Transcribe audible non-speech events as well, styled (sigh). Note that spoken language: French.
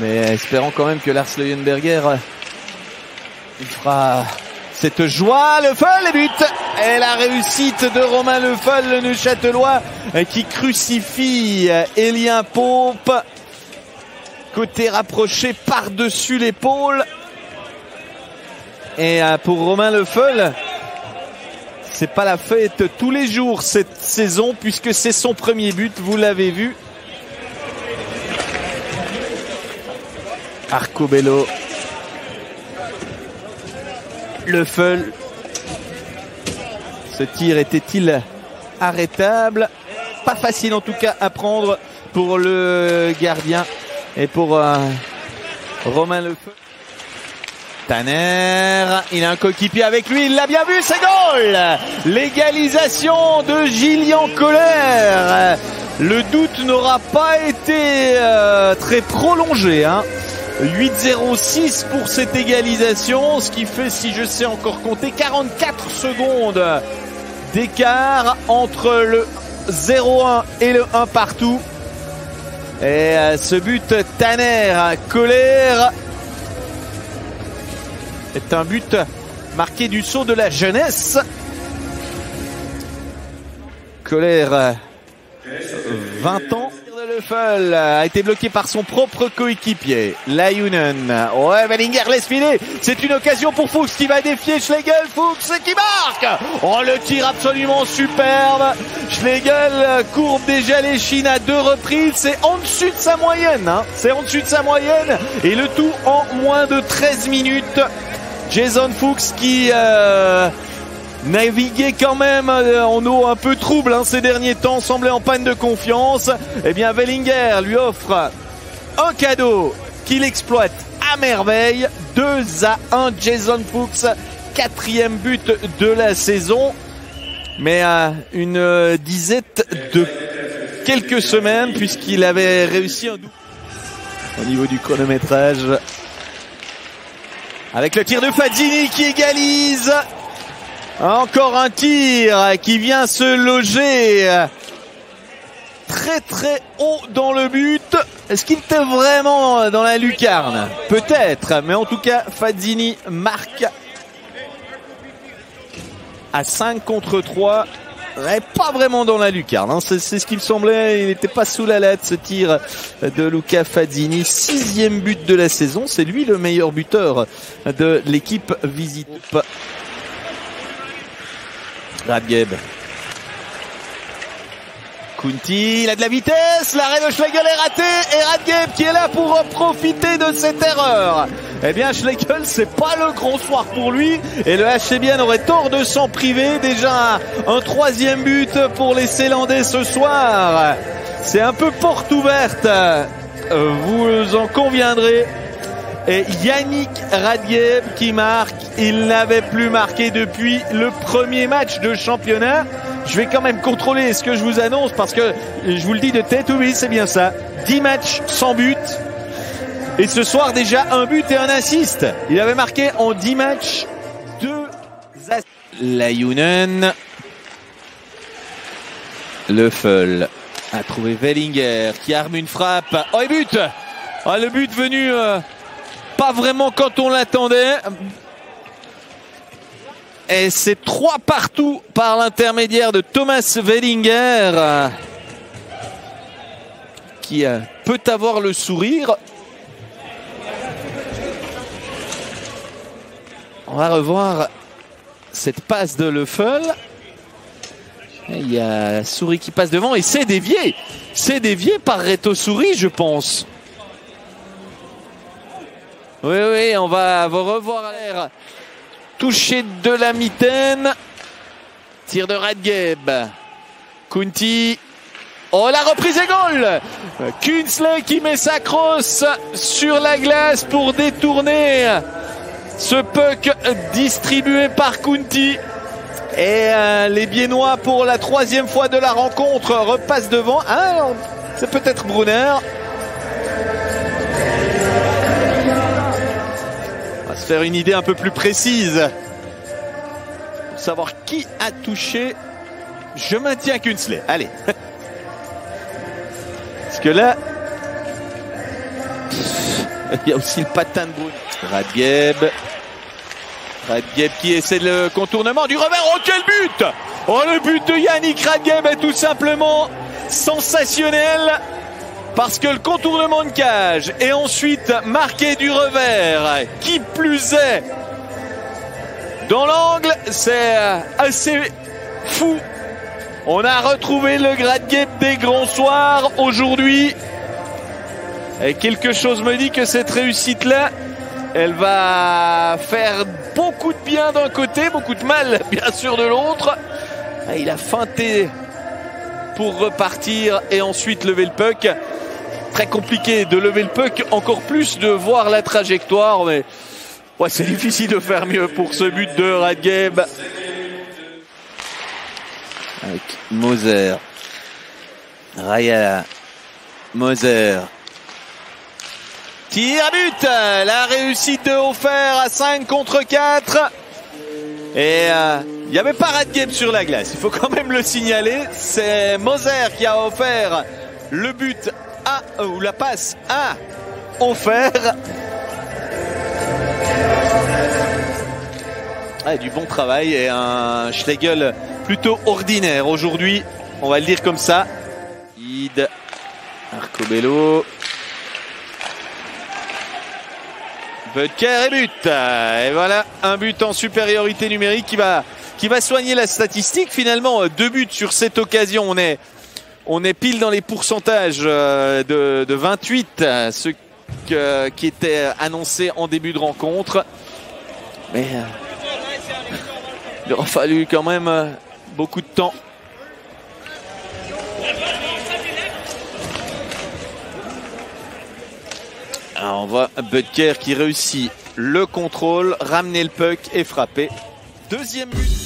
Mais espérons quand même que Lars Leuenberger fera cette joie. Le Foll, le but et la réussite de Romain Le Foll, le Neuchâtelois, qui crucifie Elien Pope. Côté rapproché par-dessus l'épaule. Et pour Romain Le Foll, c'est pas la fête tous les jours cette saison puisque c'est son premier but, vous l'avez vu. Arcobello. Le Feul. Ce tir était-il arrêtable? Pas facile en tout cas à prendre pour le gardien et pour euh, Romain Le Feul. Tanner, il a un coéquipier avec lui, il l'a bien vu, c'est goal L'égalisation de Gillian Colère. Le doute n'aura pas été euh, très prolongé. Hein. 8-0-6 pour cette égalisation, ce qui fait, si je sais encore compter, 44 secondes d'écart entre le 0-1 et le 1 partout. Et euh, ce but Tanner colère est un but marqué du saut de la jeunesse. Colère, 20 ans. A été bloqué par son propre coéquipier, Layunen. Ouais, Bellinger laisse filer. C'est une occasion pour Fuchs qui va défier Schlegel. Fuchs qui marque. Oh, le tir absolument superbe. Schlegel courbe déjà les chines à deux reprises. C'est en dessus de sa moyenne. Hein. C'est en dessus de sa moyenne. Et le tout en moins de 13 minutes. Jason Fuchs qui... Euh, naviguait quand même euh, en eau un peu trouble hein, ces derniers temps, semblait en panne de confiance. Eh bien, Wellinger lui offre un cadeau qu'il exploite à merveille. 2 à 1, Jason Fuchs, quatrième but de la saison. Mais à une disette de quelques semaines, puisqu'il avait réussi un double au niveau du chronométrage. Avec le tir de Fadini qui égalise. Encore un tir qui vient se loger très très haut dans le but. Est-ce qu'il était vraiment dans la lucarne? Peut-être, mais en tout cas, Fazzini marque à 5 contre 3. Pas vraiment dans la lucarne, hein. c'est ce qu'il me semblait. Il n'était pas sous la lettre ce tir de Luca Fazzini. Sixième but de la saison, c'est lui le meilleur buteur de l'équipe visite. Radgeb. Kunti, il a de la vitesse, l'arrêt de Schlegel est raté et Radgeb qui est là pour profiter de cette erreur. Eh bien Schlegel c'est pas le grand soir pour lui et le HCBN aurait tort de s'en priver. Déjà un troisième but pour les Célandais ce soir. C'est un peu porte ouverte, vous en conviendrez. Et Yannick Radiev qui marque. Il n'avait plus marqué depuis le premier match de championnat. Je vais quand même contrôler ce que je vous annonce parce que je vous le dis de tête, oui, c'est bien ça. 10 matchs sans but. Et ce soir déjà un but et un assist. Il avait marqué en 10 matchs deux assists. Layunen. Le Feul a trouvé Wellinger qui arme une frappe. Oh et but oh, Le but venu euh, pas vraiment quand on l'attendait. Et c'est trois partout par l'intermédiaire de Thomas Wellinger qui euh, peut avoir le sourire. On va revoir cette passe de Leffel. Il y a Souris qui passe devant et c'est dévié. C'est dévié par Reto Souris, je pense. Oui, oui, on va revoir à l'air. Touché de la mitaine. Tir de Radgeb. Kunti. Oh, la reprise est goal Kunsley qui met sa crosse sur la glace pour détourner ce puck distribué par Kunti. Et euh, les Biennois pour la troisième fois de la rencontre repassent devant. Ah, c'est peut-être Brunner. Une idée un peu plus précise. Pour savoir qui a touché. Je maintiens Kunsley. Allez. (laughs) Parce que là, (laughs) Il y a aussi le patin de Brune. Radgeb. Radgeb qui essaie le contournement du revers. Oh quel but Oh le but de Yannick Radgeb est tout simplement sensationnel parce que le contournement de cage est ensuite marqué du revers. Qui plus est dans l'angle, c'est assez fou. On a retrouvé le Radgeb des grands soirs aujourd'hui. Et quelque chose me dit que cette réussite-là, elle va faire beaucoup de bien d'un côté, beaucoup de mal (laughs) bien sûr de l'autre. Il a feinté pour repartir et ensuite lever le puck. Très compliqué de lever le puck, encore plus de voir la trajectoire, mais c'est (laughs) difficile de faire mieux pour ce but de Radgeb. Avec Moser, Raya, Moser, Tir à but? La réussite de Offert à 5 contre 4. Et euh, il n'y avait pas Radgeb sur la glace. Il faut quand même le signaler. C'est Moser qui a offert le but ou la passe à Offert. Ah, du bon travail et un Schlegel plutôt ordinaire aujourd'hui. On va le dire comme ça. Id, Arcobello, Butker et but. Et voilà un but en supériorité numérique qui va, qui va soigner la statistique. Finalement, deux buts sur cette occasion. On est, on est pile dans les pourcentages euh, de, de 28, ce qui était annoncé en début de rencontre. Mais euh, il aura fallu quand même euh, beaucoup de temps on voit Butker qui réussit le contrôle, ramener le puck et frapper. Deuxième but.